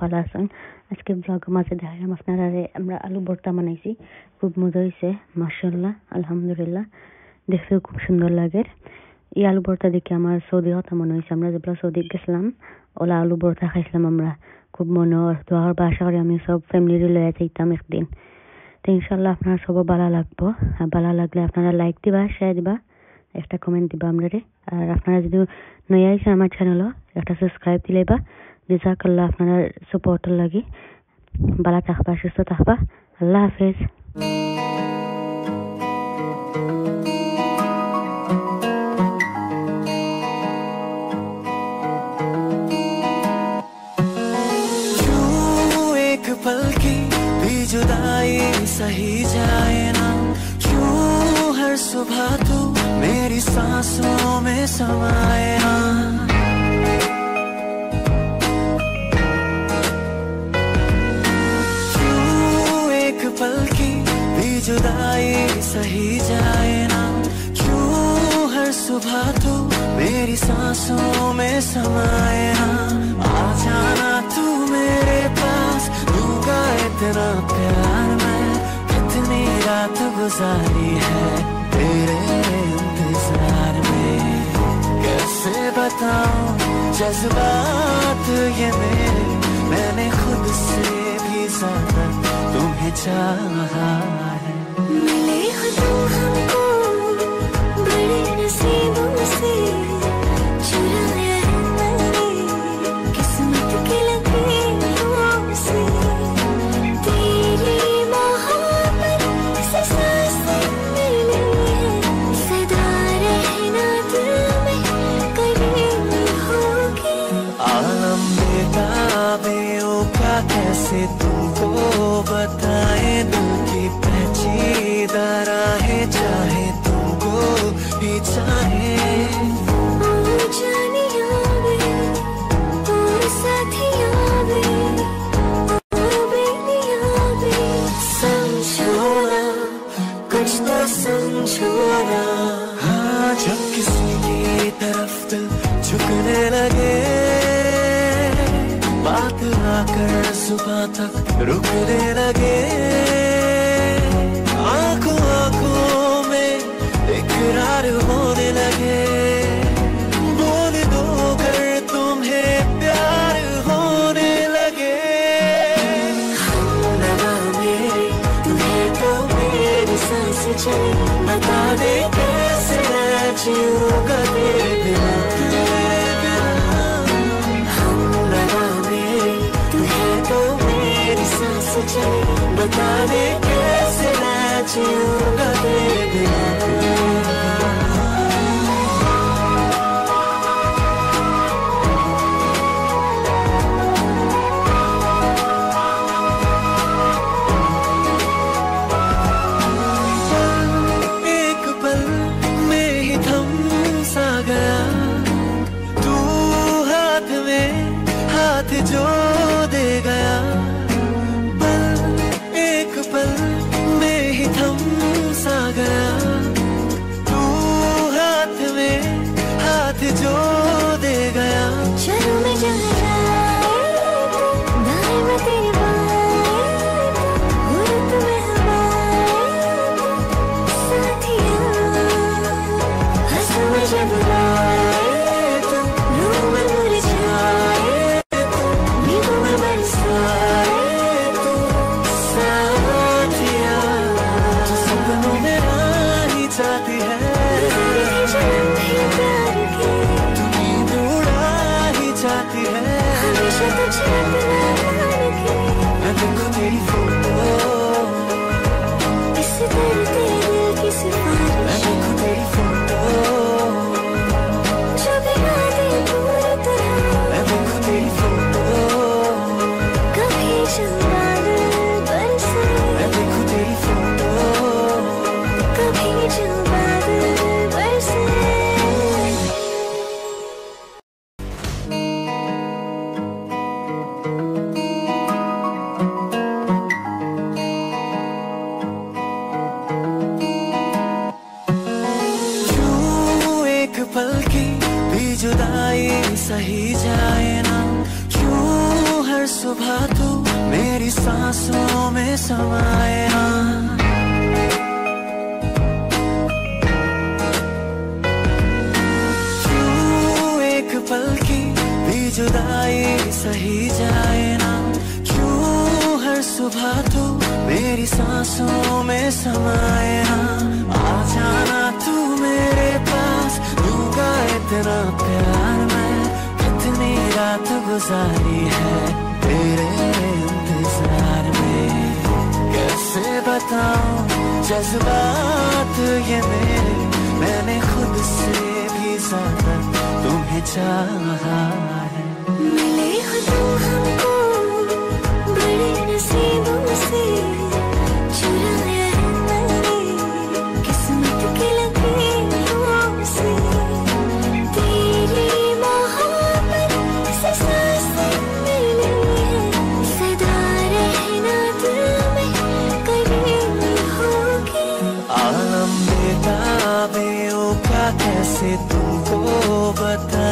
ভালো আছেন আজকে ব্লগের মাঝে দেখালাম আপনারা আমরা আলু ভর্তা বানাইছি। খুব মজা হয়েছে মার্শাল্লাহ আলহামদুলিল্লাহ। দেখতেও খুব সুন্দর লাগে। এই আলু ভর্তা দেখে আমার সৌদি হতা মনে হয়েছে আমরা যেগুলো সৌদি গেছিলাম, ওলা আলু ভর্তা খাইছিলাম আমরা। খুব মনে তো আর বাসা করে আমি সব ফ্যামিলি লয়ে চাইতাম একদিন। তো ইনশাল্লাহ আপনারা সব ভালো লাগবো। আর ভালো লাগলে আপনারা লাইক দিবা শেয়ার দিবা, একটা কমেন্ট দিবা আমরা রে আর আপনারা যদি নয় আইসেন আমার চ্যানেলও একটা সাবস্ক্রাইব দিলে বা জাজাকাল্লাহ আপনারা সাপোর্টের লাগি ভালো থাকবা সুস্থ থাকবা আল্লাহ হাফেজ पल की भी जुदाई सही जाए ना क्यों हर सुबह तू मेरी सांसों में समाए ना तू मेरी सांसों में समाए ना आ जाना तू मेरे पास। दूँगा इतना प्यार मैं। कितनी रात गुजारी है तेरे इंतज़ार में। कैसे बताऊँ जज्बात ये मेरे। मैंने खुद से भी ज़्यादा तुम्हें चाहा है। मिले हो हमको आकर सुबह तक रुकने लगे। आँखों आँखों में इकरार होने लगे। बोल दो तुम्हें प्यार होने लगे। तो मेरी बता दे कैसे जीऊँगा चली बता दे जुदाई सही जाए ना। क्यों हर सुबह तू मेरी सांसों में समाए ना? भी जुदाई सही जाए ना? क्यों हर सुबह तू मेरी सांसों में समाए ना? आ जाना तू मेरे पास, दूँगा इतना गुजारी है तेरे इंतज़ार में। कैसे बताऊँ जज्बात ये मेरे? मैंने खुद से भी ज़्यादा तुम्हें चाहा है। मिले हो तुम हमको कैसे तुमको बता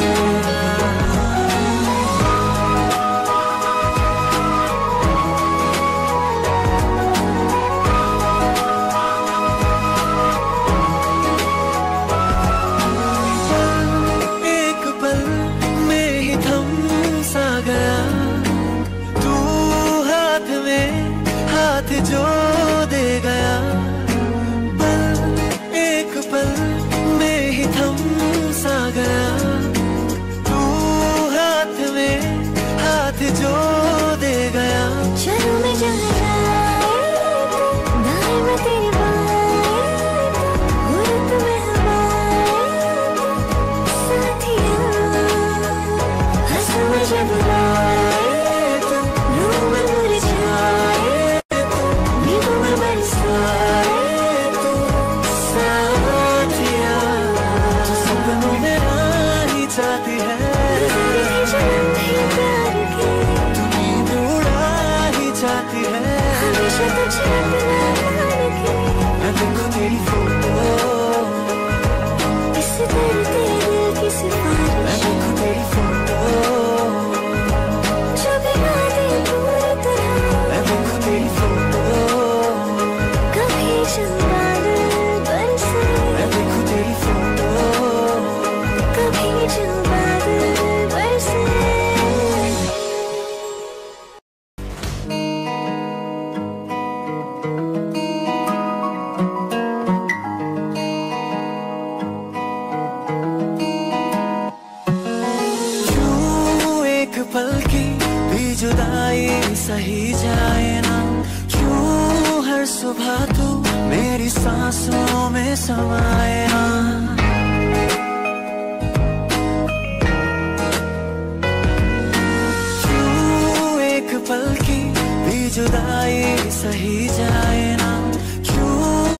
जो सुबह तू मेरी सांसों में समाया। तू एक पल की भी जुदाई सही जाए?